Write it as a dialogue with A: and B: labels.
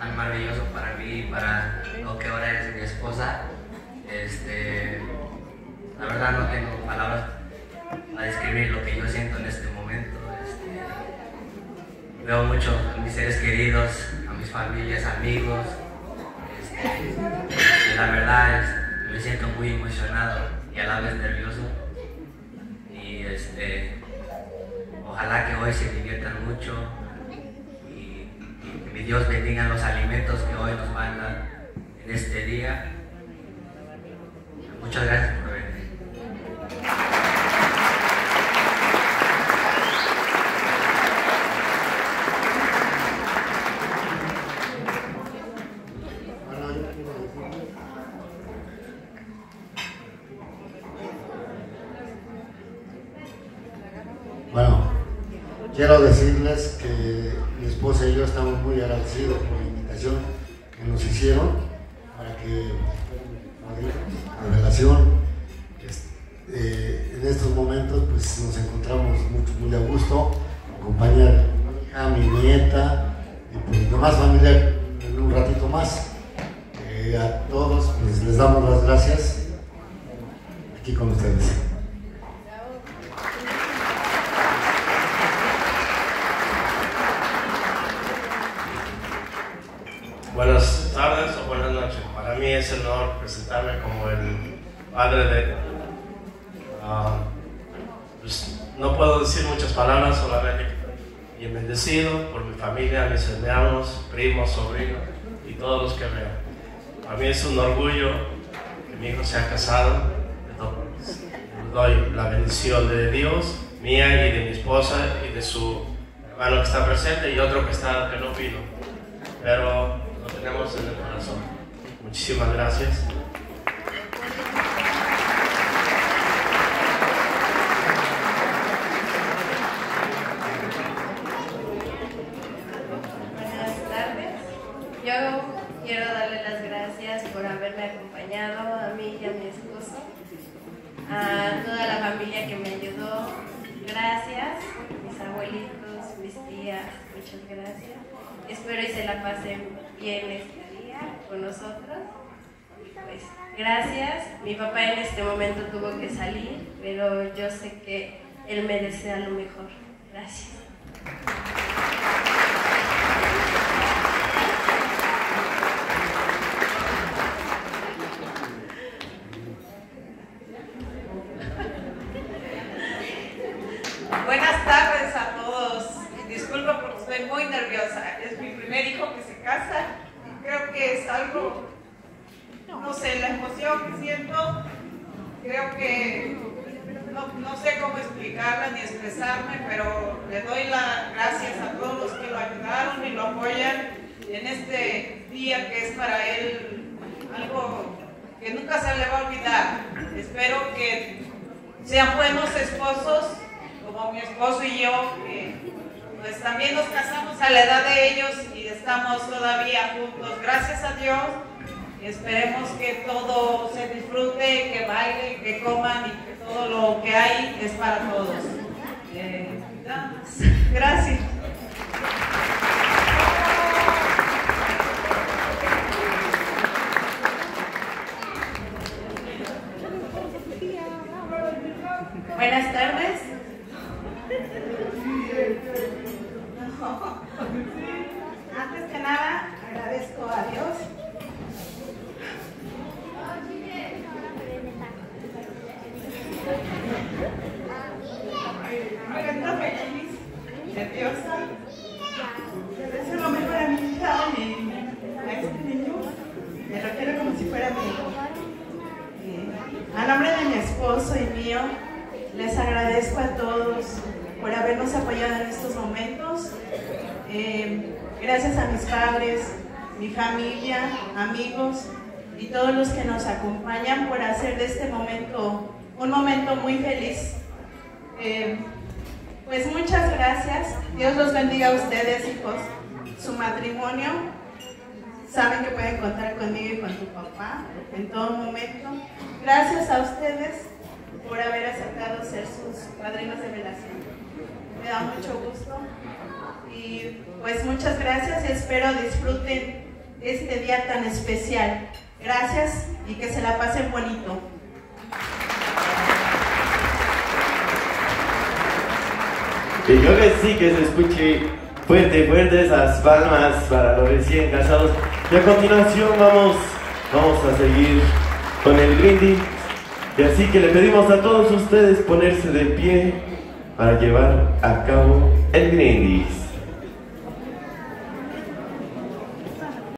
A: tan maravilloso para mí y para lo que ahora es mi esposa. Este, la verdad no tengo palabras para describir lo que yo siento en este momento. Este, veo mucho a mis seres queridos, a mis familias, amigos. Este, y la verdad me siento muy emocionado y a la vez nervioso. Y este, ojalá que hoy se diviertan mucho que Dios bendiga los alimentos que hoy nos manda en este día. Muchas gracias por venir.
B: Bueno, quiero decirles que mi esposa y yo estamos muy agradecidos por la invitación que nos hicieron para que la relación eh, en estos momentos pues nos encontramos muy, muy a gusto, acompañar a mi nieta y pues nomás familia en un ratito más. Eh, a todos pues les damos las gracias aquí con ustedes.
C: Buenas tardes o buenas noches. Para es el honor presentarme como el padre de... pues, no puedo decir muchas palabras, solamente bien bendecido por mi familia, mis hermanos, primos, sobrinos y todos los que veo. Para mí es un orgullo que mi hijo se ha casado. Entonces, doy la bendición de Dios, mía y de mi esposa y de su hermano que está presente y otro que, está, que no vino. Pero lo tenemos en el corazón. Muchísimas gracias.
D: Buenas tardes. Yo quiero darle las gracias por haberme acompañado a mí y a mi esposo, a toda la familia que me ayudó. Gracias, mis abuelitos, mis tías, muchas gracias. Espero y se la pasen bien con nosotros. Pues, gracias. Mi papá en este momento tuvo que salir, pero yo sé que él me desea lo mejor. Gracias.
E: Buenas tardes a todos. Disculpa porque estoy muy nerviosa. Es mi primer hijo que se casa y creo es algo, no sé, la emoción que siento, creo que no, no sé cómo explicarla ni expresarme, pero le doy las gracias a todos los que lo ayudaron y lo apoyan en este día que es para él algo que nunca se le va a olvidar. Espero que sean buenos esposos como mi esposo y yo, que pues también nos casamos a la edad de ellos estamos todavía juntos. Gracias a Dios. Y esperemos que todo se disfrute, que bailen, que coman y que todo lo que hay es para todos. Eh. Gracias.
D: Buenas tardes.
F: Nada, agradezco a Dios. Me siento feliz, nerviosa. Deseo lo mejor a mi hija a este niño. Me lo quiero como si fuera mi hijo. Eh, A nombre de mi esposo y mío, les agradezco a todos por habernos apoyado en estos momentos. Eh, gracias a mis padres, mi familia, amigos y todos los que nos acompañan por hacer de este momento un momento muy feliz. Eh, pues muchas gracias. Dios los bendiga a ustedes, hijos. Su matrimonio. Saben que pueden contar conmigo y con tu papá en todo momento. Gracias a ustedes por haber aceptado ser sus padrinos de relación. Me da mucho gusto. Y pues muchas gracias y espero disfruten este día tan especial. Gracias y que se la pasen bonito.
G: Y yo que sí que se escuche fuerte, fuerte esas palmas para los recién casados. Y a continuación vamos, vamos a seguir con el brindis. Y así que le pedimos a todos ustedes ponerse de pie para llevar a cabo el brindis.